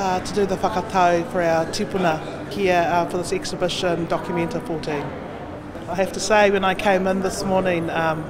uh, to do the whakatau for our tipuna here uh, for this exhibition Documenta 14. I have to say, when I came in this morning, um,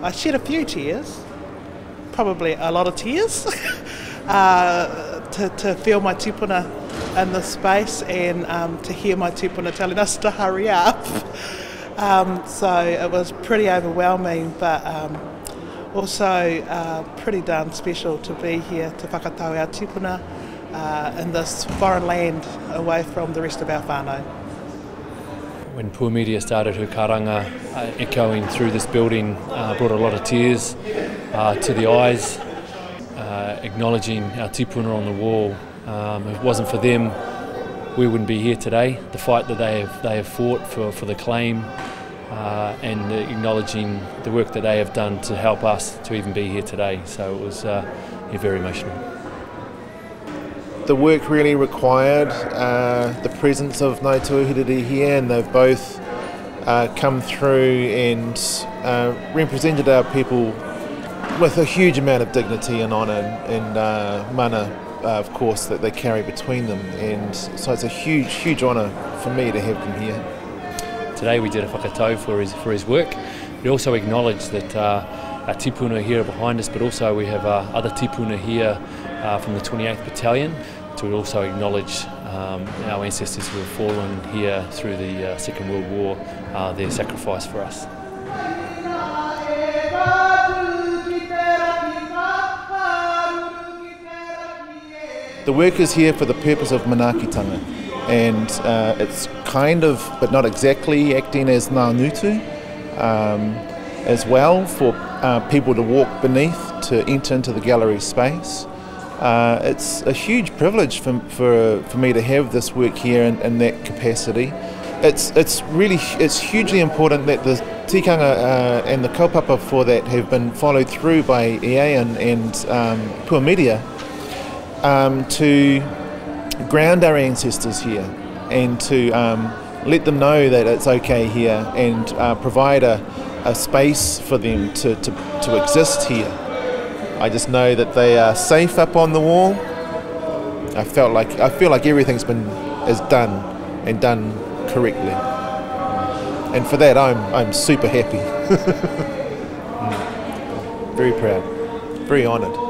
I shed a few tears, probably a lot of tears, uh, to, to feel my tipuna in this space and um, to hear my tipuna telling us to hurry up. Um, so it was pretty overwhelming, but um, also uh, pretty darn special to be here to whakatau our tupuna uh, in this foreign land away from the rest of our whānau. When Puamiria started her karanga, uh, echoing through this building, uh, brought a lot of tears uh, to the eyes, uh, acknowledging our tipuna on the wall. Um, if it wasn't for them, we wouldn't be here today. The fight that they have, they have fought for, for the claim uh, and acknowledging the work that they have done to help us to even be here today. So it was uh, yeah, very emotional. The work really required uh, the presence of Ngāi Tūāhuriri here, and they've both uh, come through and uh, represented our people with a huge amount of dignity and honour and uh, mana uh, of course, that they carry between them. And so it's a huge, huge honour for me to have them here. Today we did a whakatau for his, for his work. We also acknowledge that uh, our tipuna here behind us, but also we have uh, other tipuna here uh, from the 28th Battalion to also acknowledge um, our ancestors who have fallen here through the uh, Second World War, uh, their sacrifice for us. The work is here for the purpose of manaakitanga, and uh, it's kind of, but not exactly, acting as ngā ngutu um, as well for uh, people to walk beneath to enter into the gallery space. Uh, it's a huge privilege for, for, for me to have this work here in, in that capacity. It's, it's really it's hugely important that the tikanga uh, and the kaupapa for that have been followed through by EA and, and um, Miria um, to ground our ancestors here and to um, let them know that it's okay here and uh, provide a, a space for them to, to, to exist here. I just know that they are safe up on the wall. I felt like I feel like everything's been is done and done correctly. And for that I'm I'm super happy. Very proud. Very honoured.